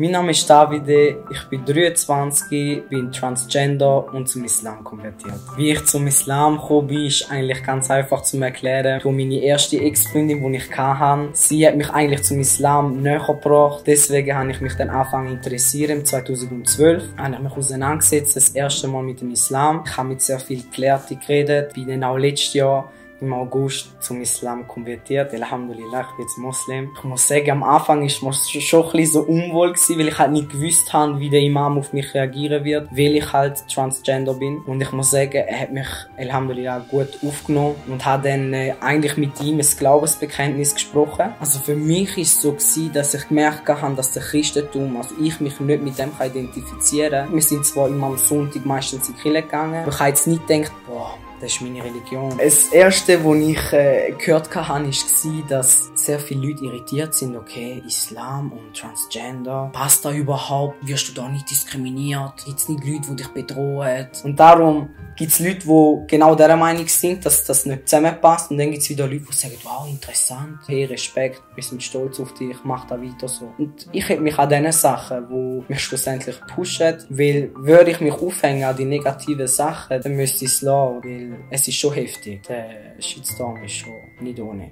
Mein Name ist Davide, ich bin 23, bin Transgender und zum Islam konvertiert. Wie ich zum Islam gekommen bin, ist eigentlich ganz einfach zu erklären. Durch meine erste Ex-Freundin, die ich hatte, sie hat mich eigentlich zum Islam näher gebracht. Deswegen habe ich mich dann angefangen zu interessieren. 2012 habe ich mich auseinandergesetzt, das erste Mal mit dem Islam. Ich habe mit sehr viel Gelehrten geredet, bin dann auch letztes Jahr im August zum Islam konvertiert. Alhamdulillah, ich bin jetzt Muslim. Ich muss sagen, am Anfang ist es schon ein bisschen so unwohl gewesen, weil ich halt nicht gewusst habe, wie der Imam auf mich reagieren wird, weil ich halt Transgender bin. Und ich muss sagen, er hat mich, Alhamdulillah, gut aufgenommen und hat dann äh, eigentlich mit ihm ein Glaubensbekenntnis gesprochen. Also für mich ist es so gewesen, dass ich gemerkt habe, dass der Christentum, also ich mich nicht mit dem identifizieren kann. Wir sind zwar immer am Sonntag meistens in die Kirche gegangen, aber ich habe jetzt nicht gedacht, boah, das ist meine Religion. Das erste, was ich äh, gehört habe, war, dass sehr viele Leute irritiert sind. Okay, Islam und Transgender. Passt da überhaupt? Wirst du da nicht diskriminiert? Gibt es nicht Leute, die dich bedrohen? Und darum gibt es Leute, die genau dieser Meinung sind, dass das nicht zusammenpasst. Und dann gibt es wieder Leute, die sagen, wow, interessant. Hey, Respekt, wir sind stolz auf dich, mach da weiter so. Und ich hätte mich an diesen Sachen, die mich schlussendlich pushen, weil würde ich mich aufhängen an die negativen Sachen, dann müsste ich es lassen, weil es ist schon heftig. Der Shitstorm ist schon nicht ohne.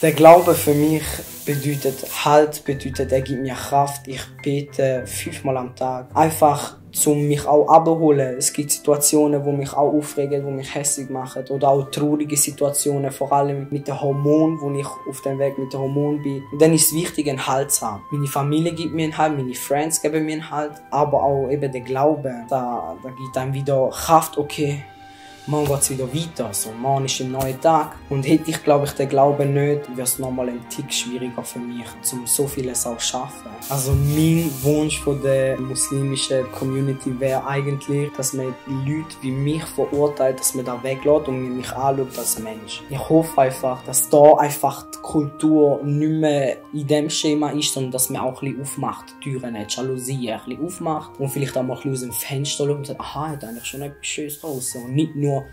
Der Glaube für mich bedeutet Halt, bedeutet, er gibt mir Kraft. Ich bete fünfmal am Tag. Einfach zum mich auch abholen. Es gibt Situationen, wo mich auch aufregen, wo mich hässlich machen. Oder auch traurige Situationen, vor allem mit den Hormonen, wo ich auf dem Weg mit den Hormonen bin. Und dann ist es wichtig, einen Halt zu haben. Meine Familie gibt mir einen Halt, meine Friends geben mir einen Halt, aber auch eben der Glaube. Da, da gibt einem wieder Kraft, okay, morgen geht es wieder weiter. So, morgen ist ein neuer Tag. Und hätte ich, glaube ich, den Glauben nicht, wäre es nochmal ein Tick schwieriger für mich, um so vieles auch zu schaffen. Also mein Wunsch von der muslimischen Community wäre eigentlich, dass man Leute wie mich verurteilt, dass man da weglässt und mich anschaut als Mensch. Ich hoffe einfach, dass da einfach die Kultur nicht mehr in dem Schema ist, sondern dass man auch ein bisschen aufmacht, Türen, die Jalousie ein bisschen aufmacht und vielleicht auch mal ein bisschen aus dem Fenster schaut und sagt, aha, hat eigentlich schon etwas Schönes draussen und nicht nur 뭐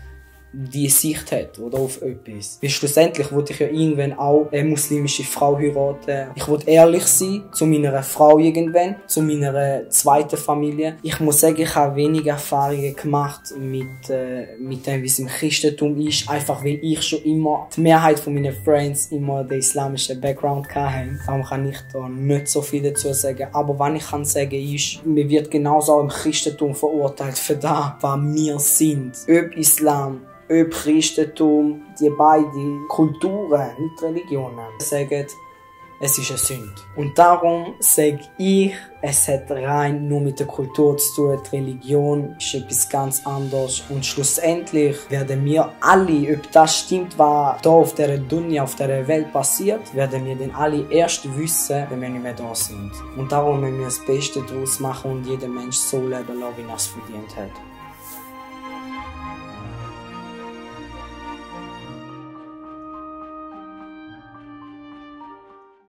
die Sicht hat oder auf etwas. Weil schlussendlich wollte ich ja irgendwann auch eine muslimische Frau heiraten. Ich wollte ehrlich sein zu meiner Frau irgendwann, zu meiner zweiten Familie. Ich muss sagen, ich habe wenige Erfahrungen gemacht mit, äh, mit dem, wie es im Christentum ist. Einfach weil ich schon immer, die Mehrheit von meinen Friends immer den islamischen Background hatten. Darum kann ich da nicht so viel dazu sagen. Aber was ich kann sagen ist, mir wird genauso im Christentum verurteilt für das, was wir sind. Ob Islam, Christentum, die beiden Kulturen, nicht Religionen, sagen, es ist eine Sünde. Und darum sage ich, es hat rein nur mit der Kultur zu tun. Die Religion ist etwas ganz anderes. Und schlussendlich werden wir alle, ob das stimmt, was da auf der Dunja, auf der Welt passiert, werden wir dann alle erst wissen, wenn wir nicht mehr da sind. Und darum müssen wir das Beste daraus machen und jeder Mensch so leben lassen, wie er es verdient hat.